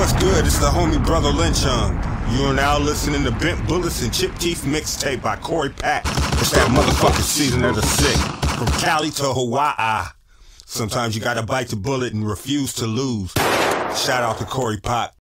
what's good? It's the homie Brotha Lynch Hung. You are now listening to Bent Bullets and Chip Teeth mixtape by Cory Pak. It's that motherfucking season of the sick. From Cali to Hawaii. Sometimes you gotta bite the bullet and refuse to lose. Shout out to Cory Pak.